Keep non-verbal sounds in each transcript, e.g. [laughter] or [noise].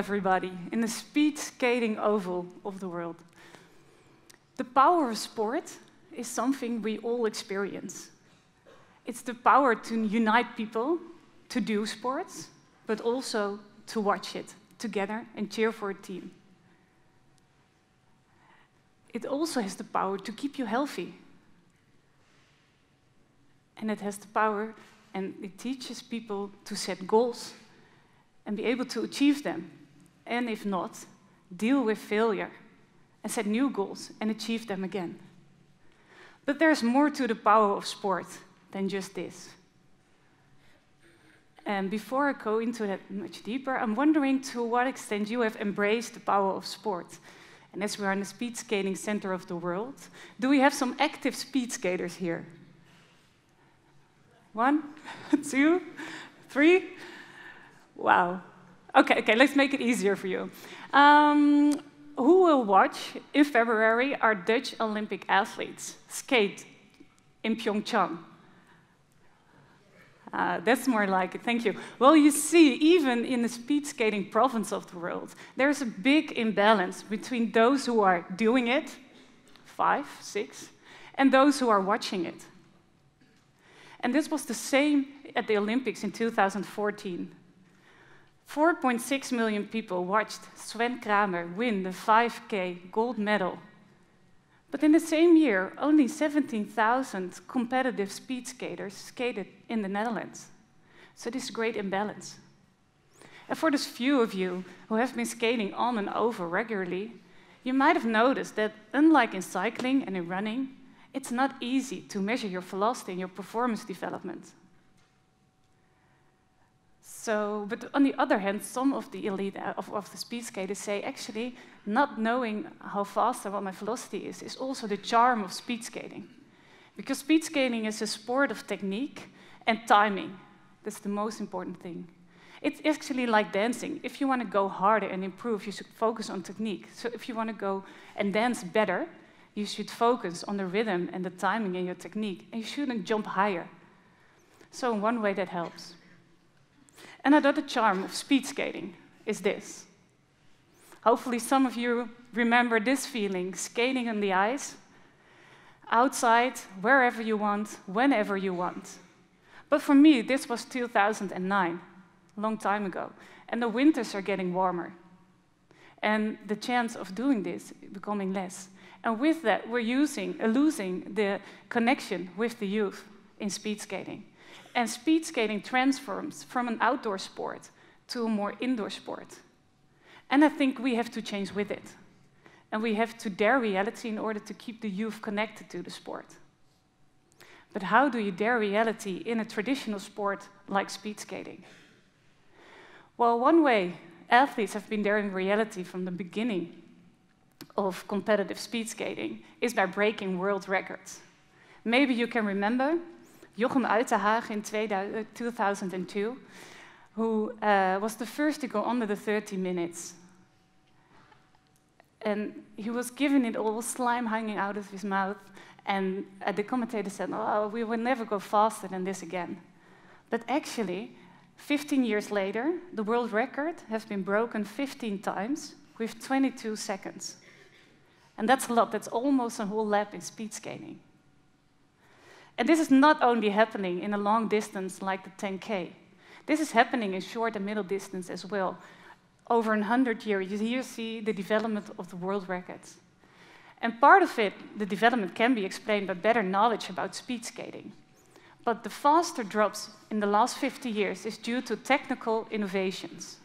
everybody, in the speed skating oval of the world. The power of sport is something we all experience. It's the power to unite people to do sports, but also to watch it together and cheer for a team. It also has the power to keep you healthy. And it has the power and it teaches people to set goals and be able to achieve them. And if not, deal with failure and set new goals and achieve them again. But there's more to the power of sport than just this. And before I go into that much deeper, I'm wondering to what extent you have embraced the power of sport. And as we are in the speed skating center of the world, do we have some active speed skaters here? One, [laughs] two, three. Wow. Okay, okay, let's make it easier for you. Um, who will watch in February our Dutch Olympic athletes skate in Pyeongchang? Uh, that's more like it, thank you. Well, you see, even in the speed skating province of the world, there's a big imbalance between those who are doing it, five, six, and those who are watching it. And this was the same at the Olympics in 2014. 4.6 million people watched Sven Kramer win the 5K gold medal. But in the same year, only 17,000 competitive speed skaters skated in the Netherlands. So this is a great imbalance. And for those few of you who have been skating on and over regularly, you might have noticed that unlike in cycling and in running, it's not easy to measure your velocity and your performance development. So, but on the other hand, some of the elite uh, of, of the speed skaters say actually not knowing how fast and what my velocity is is also the charm of speed skating. Because speed skating is a sport of technique and timing. That's the most important thing. It's actually like dancing. If you want to go harder and improve, you should focus on technique. So if you want to go and dance better, you should focus on the rhythm and the timing and your technique, and you shouldn't jump higher. So, in one way, that helps. Another charm of speed skating is this. Hopefully, some of you remember this feeling skating on the ice, outside, wherever you want, whenever you want. But for me, this was 2009, a long time ago, and the winters are getting warmer. And the chance of doing this is becoming less. And with that, we're using, losing the connection with the youth in speed skating. And speed skating transforms from an outdoor sport to a more indoor sport. And I think we have to change with it. And we have to dare reality in order to keep the youth connected to the sport. But how do you dare reality in a traditional sport like speed skating? Well, one way athletes have been daring reality from the beginning of competitive speed skating is by breaking world records. Maybe you can remember Jochem Uytdehaage in 2002, who uh, was the first to go under the 30 minutes. And he was given it all, slime hanging out of his mouth. And uh, the commentator said, Oh, we will never go faster than this again. But actually, 15 years later, the world record has been broken 15 times with 22 seconds. And that's a lot, that's almost a whole lap in speed skating. And this is not only happening in a long distance like the 10K, this is happening in short and middle distance as well. Over 100 years, you here see the development of the world records. And part of it, the development can be explained by better knowledge about speed skating. But the faster drops in the last 50 years is due to technical innovations.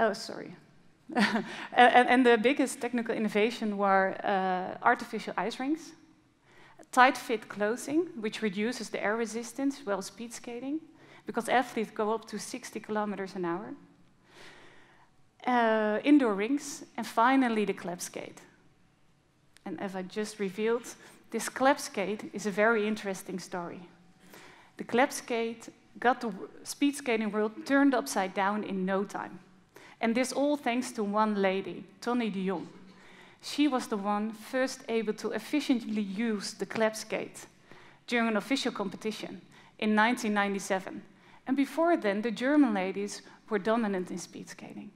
Oh, sorry. [laughs] and, and, the biggest technical innovation were uh, artificial ice rings, tight fit clothing, which reduces the air resistance while speed skating, because athletes go up to 60 kilometers an hour, uh, indoor rings, and finally the clap skate. And as I just revealed, this clap skate is a very interesting story. The clap skate got the speed skating world turned upside down in no time. And this all thanks to one lady, Tonny de Jong. She was the one first able to efficiently use the clap skate during an official competition in 1997. And before then, the German ladies were dominant in speed skating.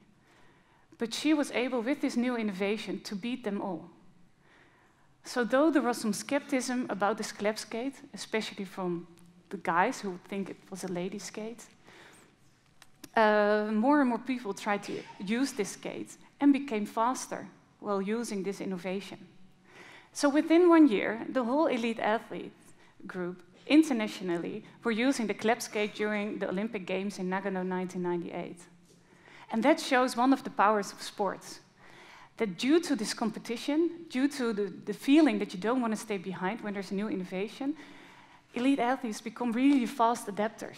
But she was able, with this new innovation, to beat them all. So, though there was some skepticism about this klep skate, especially from the guys who think it was a lady skate, uh, more and more people tried to use this skate and became faster while using this innovation. So, within one year, the whole elite athlete group internationally were using the klep skate during the Olympic Games in Nagano 1998. And that shows one of the powers of sports. That due to this competition, due to the, the feeling that you don't want to stay behind when there's a new innovation, elite athletes become really fast adapters.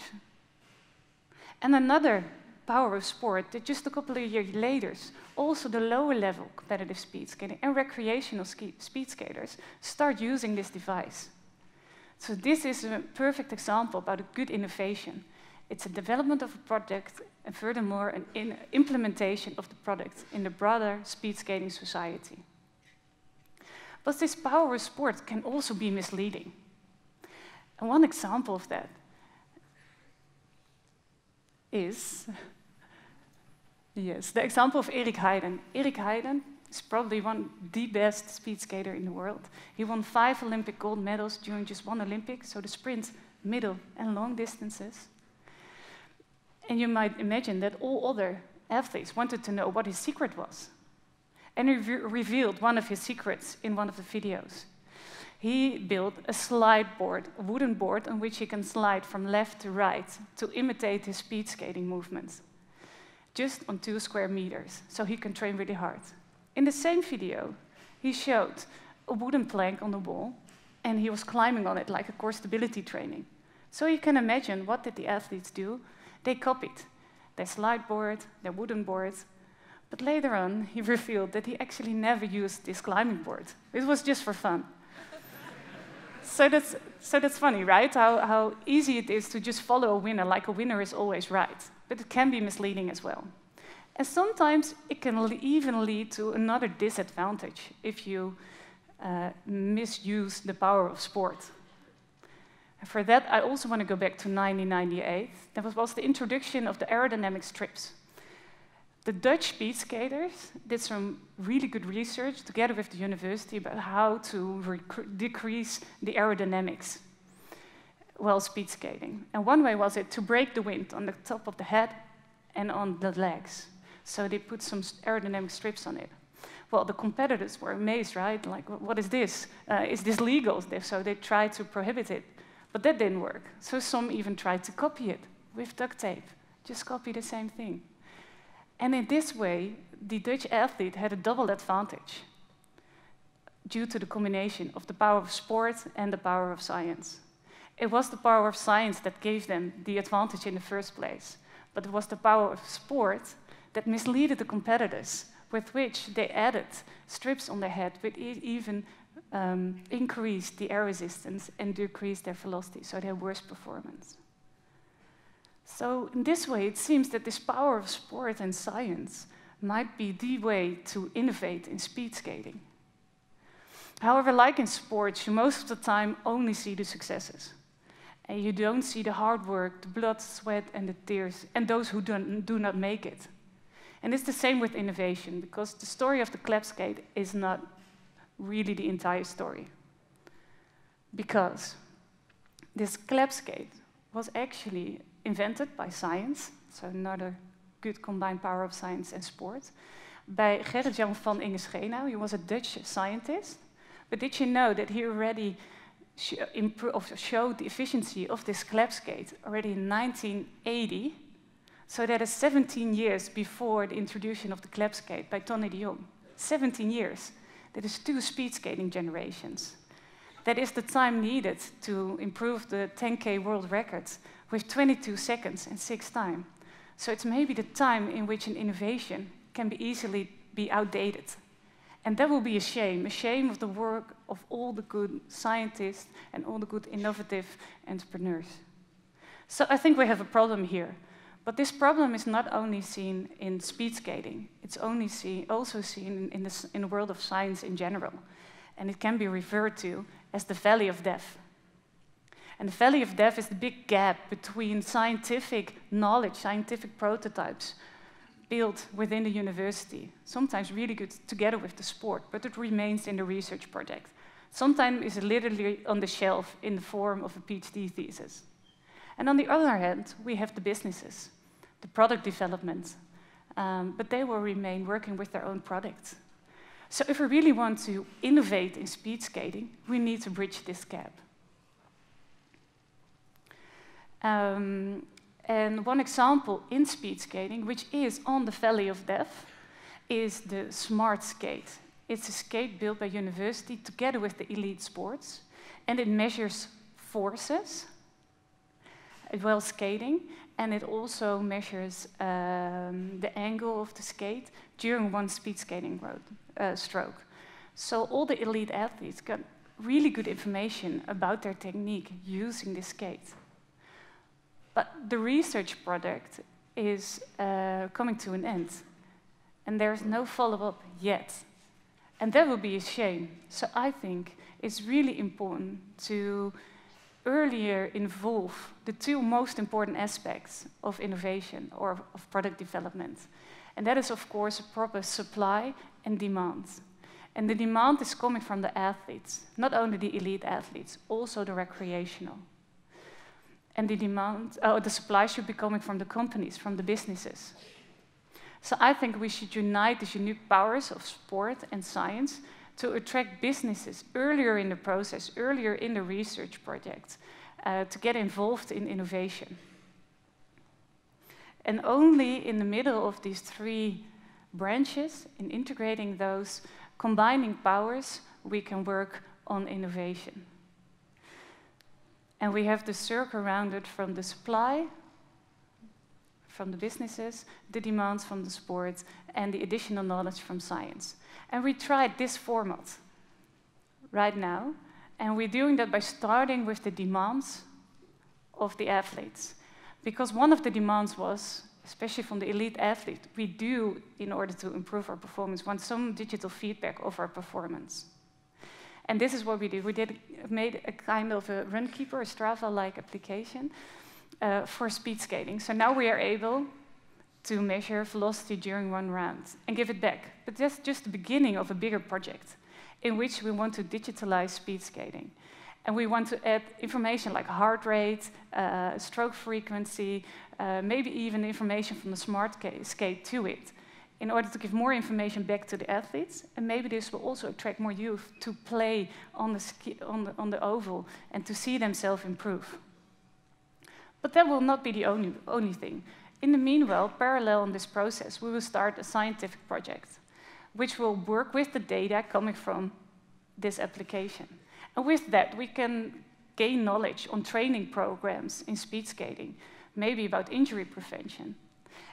And another power of sport that just a couple of years later, also the lower level competitive speed skating and recreational speed skaters start using this device. So this is a perfect example about a good innovation. It's a development of a product and furthermore an implementation of the product in the broader speed skating society. But this power of sport can also be misleading. And one example of that is, yes, the example of Eric Heiden. Eric Heiden is probably one the best speed skater in the world. He won five Olympic gold medals during just one Olympic, so the sprint, middle, and long distances. And you might imagine that all other athletes wanted to know what his secret was. And he re revealed one of his secrets in one of the videos. He built a slide board, a wooden board on which he can slide from left to right to imitate his speed skating movements, just on two square meters, so he can train really hard. In the same video, he showed a wooden plank on the wall, and he was climbing on it like a core stability training. So you can imagine what did the athletes do? They copied their slide board, their wooden board, but later on he [laughs] revealed that he actually never used this climbing board. It was just for fun. So, that's, so that's funny, right? How, how easy it is to just follow a winner, like a winner is always right. But it can be misleading as well. And sometimes it can even lead to another disadvantage if you uh, misuse the power of sport. And for that, I also want to go back to 1998. That was, was the introduction of the aerodynamic strips. The Dutch speed skaters did some really good research together with the university about how to decrease the aerodynamics while speed skating. And one way was it to break the wind on the top of the head and on the legs. So they put some aerodynamic strips on it. Well, the competitors were amazed, right? Like, what is this? Uh, is this legal? So they tried to prohibit it. But that didn't work. So some even tried to copy it with duct tape. Just copy the same thing. And in this way, the Dutch athlete had a double advantage due to the combination of the power of sport and the power of science. It was the power of science that gave them the advantage in the first place, but it was the power of sport that misleaded the competitors, with which they added strips on their head, which even um, increased the air resistance and decreased their velocity, so they had worse performance. So, in this way, it seems that this power of sport and science might be the way to innovate in speed skating. However, like in sports, you most of the time only see the successes. And you don't see the hard work, the blood, sweat, and the tears, and those who don't, do not make it. And it's the same with innovation, because the story of the klep skate is not really the entire story. Because this klep skate was actually invented by science, so another good combined power of science and sport, by Gerrit-Jan van Ingen Schenau. He was a Dutch scientist. But did you know that he already sh showed the efficiency of this skate already in 1980? So that is 17 years before the introduction of the skate by Tonny de Jong. 17 years. That is two speed skating generations. That is the time needed to improve the 10K world records with 22 seconds and six time. So it's maybe the time in which an innovation can be easily be outdated. And that will be a shame, a shame of the work of all the good scientists and all the good innovative entrepreneurs. So I think we have a problem here. But this problem is not only seen in speed skating, it's only see, also seen in, in the world of science in general. And it can be referred to as the valley of death. And the Valley of Death is the big gap between scientific knowledge, scientific prototypes built within the university, sometimes really good together with the sport, but it remains in the research project. Sometimes it's literally on the shelf in the form of a PhD thesis. And on the other hand, we have the businesses, the product development, um, but they will remain working with their own products. So if we really want to innovate in speed skating, we need to bridge this gap. Um, and one example in speed skating, which is on the Valley of Death, is the Smart Skate. It's a skate built by university together with the elite sports, and it measures forces while skating, and it also measures um, the angle of the skate during one speed skating road, uh, stroke. So all the elite athletes got really good information about their technique using this skate. But the research project is uh, coming to an end, and there's no follow-up yet. And that would be a shame. So I think it's really important to earlier involve the two most important aspects of innovation or of product development. And that is, of course, a proper supply and demand. And the demand is coming from the athletes, not only the elite athletes, also the recreational. And the demand, uh, the supply should be coming from the companies, from the businesses. So I think we should unite the unique powers of sport and science to attract businesses earlier in the process, earlier in the research project, uh, to get involved in innovation. And only in the middle of these three branches, in integrating those, combining powers, we can work on innovation. And we have the circle around it from the supply, from the businesses, the demands from the sports, and the additional knowledge from science. And we tried this format right now, and we're doing that by starting with the demands of the athletes. Because one of the demands was, especially from the elite athlete, we do, in order to improve our performance, want some digital feedback of our performance. And this is what we did. We did made a kind of a Runkeeper, a Strava-like application uh, for speed skating. So now we are able to measure velocity during one round and give it back. But that's just the beginning of a bigger project in which we want to digitalize speed skating. And we want to add information like heart rate, uh, stroke frequency, uh, maybe even information from the smart skate to it in order to give more information back to the athletes. And maybe this will also attract more youth to play on the, on the, on the oval and to see themselves improve. But that will not be the only, only thing. In the meanwhile, parallel in this process, we will start a scientific project, which will work with the data coming from this application. And with that, we can gain knowledge on training programs in speed skating, maybe about injury prevention,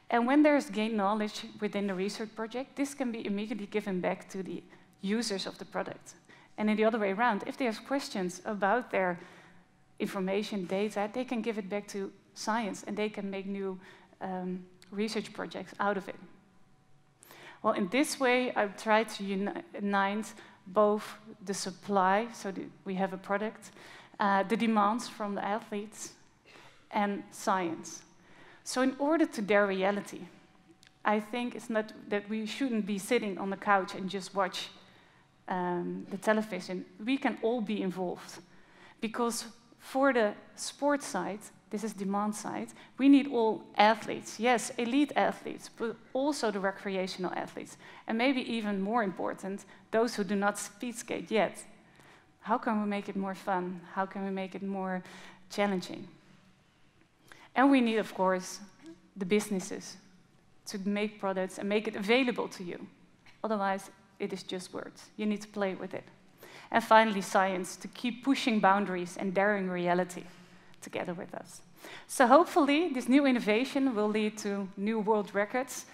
and when there's gained knowledge within the research project, this can be immediately given back to the users of the product. And in the other way around, if they have questions about their information, data, they can give it back to science and they can make new um, research projects out of it. Well, in this way, I've tried to unite both the supply, so we have a product, uh, the demands from the athletes, and science. So in order to dare reality, I think it's not that we shouldn't be sitting on the couch and just watch um, the television. We can all be involved. Because for the sports side, this is demand side, we need all athletes. Yes, elite athletes, but also the recreational athletes. And maybe even more important, those who do not speed skate yet. How can we make it more fun? How can we make it more challenging? And we need, of course, the businesses to make products and make it available to you. Otherwise, it is just words. You need to play with it. And finally, science to keep pushing boundaries and daring reality together with us. So hopefully, this new innovation will lead to new world records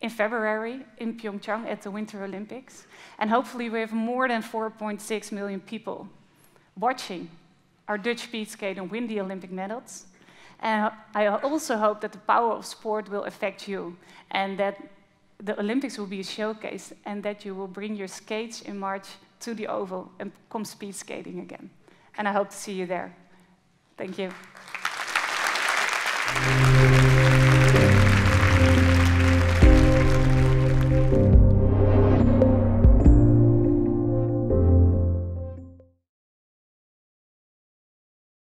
in February in Pyeongchang at the Winter Olympics. And hopefully, we have more than 4.6 million people watching our Dutch speed skate and win the Olympic medals. And I also hope that the power of sport will affect you and that the Olympics will be a showcase and that you will bring your skates in March to the oval and come speed skating again. And I hope to see you there. Thank you.